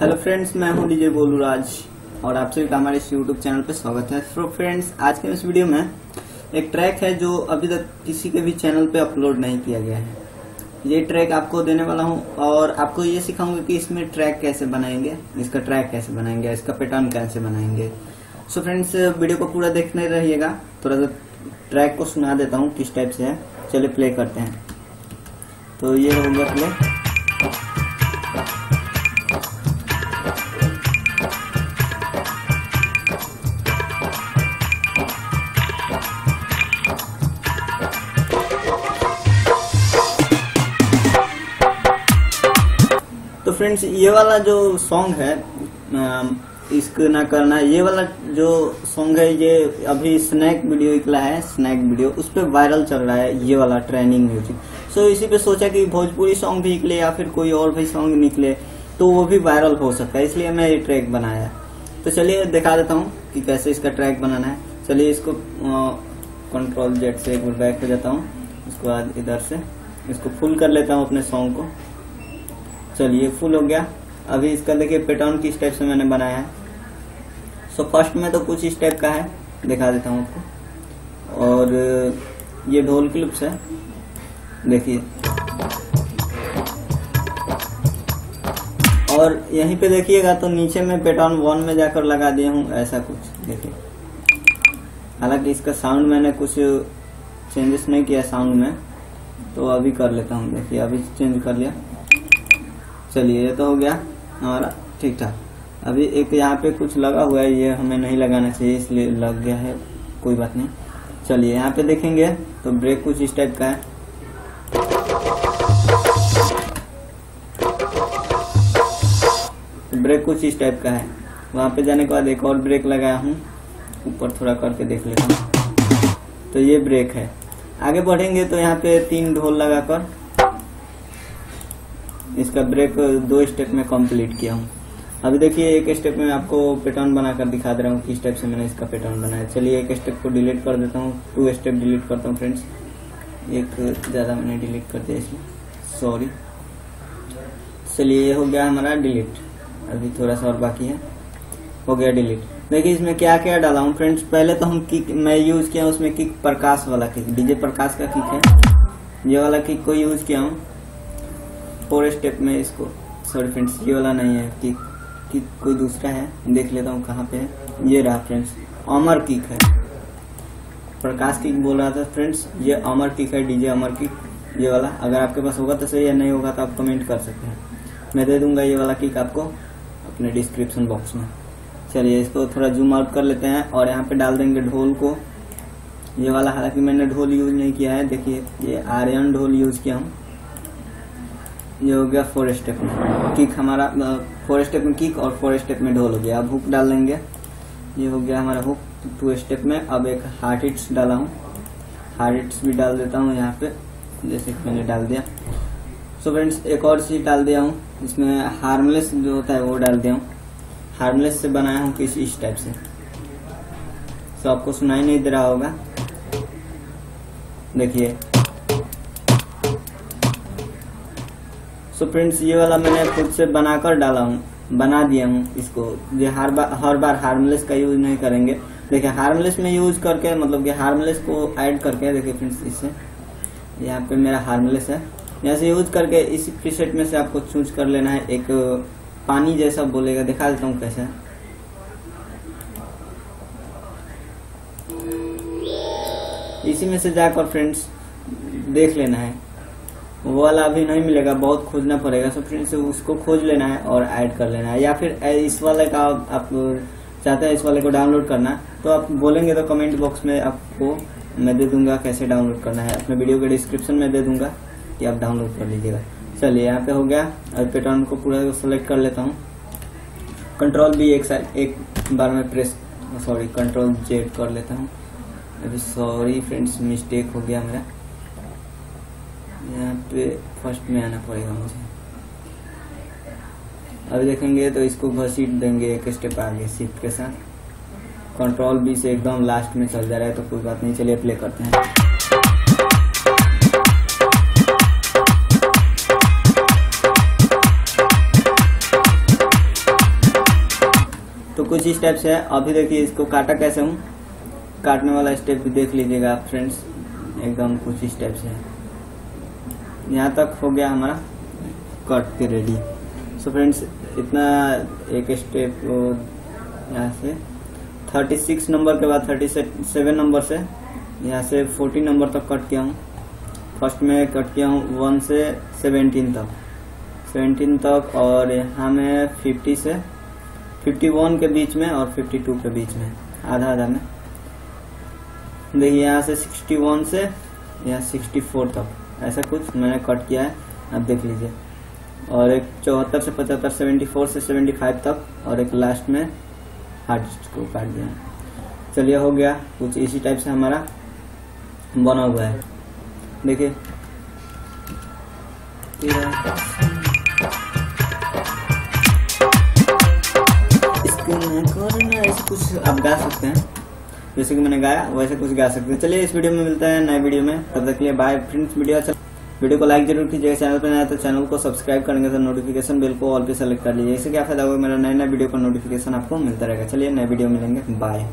Hello friends मैं हूँ DJ Golu राज और आप सभी का हमारे इस यूट्यूब चैनल पर स्वागत है। तो फ्रेंड्स आज के इस वीडियो में एक ट्रैक है जो अभी तक किसी के भी चैनल पे अपलोड नहीं किया गया है। ये ट्रैक आपको देने वाला हूँ और आपको ये सिखाऊँगा कि इसमें ट्रैक कैसे बनाएँगे, इसका ट्रैक कैसे बनाएँगे, इसका पैटर्न कैसे बनाएँगे। सो फ्रेंड्स वीडियो को पूरा देखने रहिएगा। थोड़ा सा ट्रैक को सुना देता हूँ किस टाइप से है। चलिए प्ले करते हैं। तो ये हो गया प्ले तो फ्रेंड्स, ये वाला जो सॉन्ग है इश्क ना करना, ये वाला जो सॉन्ग है, ये अभी स्नैक वीडियो निकला है स्नैक वीडियो उस पर वायरल चल रहा है, ये वाला ट्रेनिंग म्यूज़िक सो इसी पे सोचा कि भोजपुरी सॉन्ग भी निकले या फिर कोई और भी सॉन्ग निकले तो वो भी वायरल हो सकता है, इसलिए मैं ये ट्रैक बनाया तो चलिए, दिखा देता हूँ कि कैसे इसका ट्रैक बनाना है. चलिए इसको कंट्रोल जेट से एक बार बैक हो जाता हूँ, उसके बाद इधर से इसको फुल कर लेता हूँ अपने सॉन्ग को. चलिए फुल हो गया। अभी इसका देखिए पैटर्न की स्टेप से मैंने बनाया है। सो फ़र्स्ट में तो कुछ इस टाइप का है, दिखा देता हूँ आपको। और, ये ढोल क्लिप्स है। देखिए। और यहीं पे देखिएगा तो नीचे में पैटर्न वन में जाकर लगा दिया हूँ, ऐसा कुछ। देखिए। हालाँकि इसका साउंड मैंने कुछ चेंजेस नहीं किया साउंड में तो अभी कर लेता हूँ। देखिए, अभी चेंज कर लिया। चलिए, ये तो हो गया। हमारा ठीक ठाक अभी एक यहाँ पे कुछ लगा हुआ है, ये हमें नहीं लगाना चाहिए, इसलिए लग गया है। कोई बात नहीं। चलिए, यहाँ पे देखेंगे तो ब्रेक कुछ इस टाइप का है। ब्रेक कुछ इस टाइप का है। वहाँ पे जाने के बाद एक और ब्रेक लगाया हूँ। ऊपर थोड़ा करके देख लेता हूँ। तो ये ब्रेक है। आगे बढ़ेंगे तो यहाँ पे तीन ढोल लगाकर इसका ब्रेक दो स्टेप में कंप्लीट किया हूँ। अभी देखिए, एक स्टेप में आपको पैटर्न बनाकर दिखा दे रहा हूँ, किस स्टेप से मैंने इसका पैटर्न बनाया। चलिए एक स्टेप को डिलीट कर देता हूँ। टू स्टेप डिलीट करता हूँ फ्रेंड्स एक ज़्यादा मैंने डिलीट कर दिया इसमें। सॉरी चलिए, ये हो गया हमारा डिलीट अभी थोड़ा सा और बाकी है। हो गया डिलीट देखिए, इसमें क्या क्या डाला हूँ फ्रेंड्स पहले तो हम किक मैं यूज़ किया उसमें किक प्रकाश वाला किक डीजे प्रकाश का किक है। ये वाला किक को यूज़ किया हूँ। फोर स्टेप में इसको सॉरी फ्रेंड्स ये वाला नहीं है किक किक कोई दूसरा है। देख लेता हूँ कहाँ पे है। ये रहा फ्रेंड्स अमर किक है। प्रकाश किक बोल रहा था फ्रेंड्स ये अमर किक है डीजे अमर किक ये वाला। अगर आपके पास होगा तो सही या नहीं होगा तो आप कमेंट कर सकते हैं। मैं दे दूँगा ये वाला किक आपको अपने डिस्क्रिप्शन बॉक्स में। चलिए, इसको थोड़ा जूम आउट कर लेते हैं और यहाँ पे डाल देंगे ढोल को। ये वाला हालाँकि मैंने ढोल यूज़ नहीं किया है। देखिए, ये आर्यन ढोल यूज़ किया हूँ। ये हो गया फोर स्टेप में। किक हमारा फोर स्टेप में किक और फोर स्टेप में ढोल हो गया। अब हुक डाल लेंगे। ये हो गया हमारा हुक टू स्टेप में अब एक हार्ट हिट्स डाला हूँ। हार्ट हिट्स भी डाल देता हूँ यहाँ पे। जैसे मैंने डाल दिया। सो so फ्रेंड्स एक और चीज़ डाल दिया हूँ। इसमें हार्मलेस जो होता है वो डाल दिया हूँ। हार्मलेस से बनाया हूँ किस इस टाइप से सो। So आपको सुनाई नहीं दे रहा होगा। देखिए। सो फ्रेंड्स ये वाला मैंने खुद से बनाकर डाला हूँ, बना दिया हूँ इसको। ये हर बार हर बार हार्मलेस का यूज़ नहीं करेंगे। देखिए हार्मलेस में यूज़ करके मतलब कि हार्मलेस को ऐड करके, देखिए फ्रेंड्स इससे। यहाँ पे मेरा हार्मलेस है। यहाँ से यूज़ करके इस प्रीसेट में से आपको चूज़ कर लेना है। एक पानी जैसा बोलेगा। दिखा देता हूँ कैसे इसी में से जाकर फ्रेंड्स देख लेना है। वो वाला अभी नहीं मिलेगा, बहुत खोजना पड़ेगा सो फ्रेंड्स उसको खोज लेना है और ऐड कर लेना है। या फिर इस वाले का आप चाहते हैं इस वाले को डाउनलोड करना तो आप बोलेंगे तो कमेंट बॉक्स में आपको मैं दे दूँगा कैसे डाउनलोड करना है। अपने वीडियो के डिस्क्रिप्शन में दे दूँगा कि आप डाउनलोड कर लीजिएगा। चलिए, यहाँ पे हो गया। और पेटर्न को पूरा सेलेक्ट कर लेता हूँ। कंट्रोल भी एक साइड एक बार में प्रेस सॉरी कंट्रोल जेड कर लेता हूँ। अभी सॉरी फ्रेंड्स मिस्टेक हो गया मेरा। यहाँ पे फ़र्स्ट में आना पड़ेगा मुझे। अभी देखेंगे तो इसको घसीट देंगे एक स्टेप आगे शिफ्ट के साथ। कंट्रोल बी से एकदम लास्ट में चल जा रहा है तो कोई बात नहीं, चलिए प्ले करते हैं। तो कुछ टाइप है। अभी देखिए इसको काटा कैसे हूँ। काटने वाला स्टेप भी देख लीजिएगा आप फ्रेंड्स एकदम कुछ टाइप है। यहाँ तक हो गया हमारा कट के रेडी सो फ्रेंड्स इतना एक स्टेप यहाँ से। 36 नंबर के बाद 37 नंबर से यहाँ से 14 नंबर तक कट किया हूँ। फ़र्स्ट में कट किया हूँ वन से 17 तक। 17 तक और यहाँ में 50 से 51 के बीच में और 52 के बीच में। आधा आधा में। देखिए यहाँ से 61 से यहाँ 64 तक। ऐसा कुछ मैंने कट किया है। आप देख लीजिए। और एक चौहत्तर से पचहत्तर सेवेंटी फोर से सेवेंटी फाइव तक और एक लास्ट में हार्ट को काट दिया चलिए, हो गया। कुछ इसी टाइप से हमारा बना हुआ है। देखिए। कुछ आप गा सकते हैं। जैसे कि मैंने गाया, वैसे कुछ गा सकते हैं। चलिए इस वीडियो में मिलता है नए वीडियो में। तब तक लिए बाय फ्रेंड्स वीडियो अच्छा वीडियो को लाइक ज़रूर कीजिएगा। चैनल पर नया तो चैनल को सब्सक्राइब करेंगे तो नोटिफिकेशन बिल को ऑल पे सेलेक्ट कर लीजिए। इससे क्या फ़ायदा होगा? मेरा नया नया वीडियो का नोटिफिकेशन आपको मिलता रहेगा। चलिए नए वीडियो मिलेंगे। बाय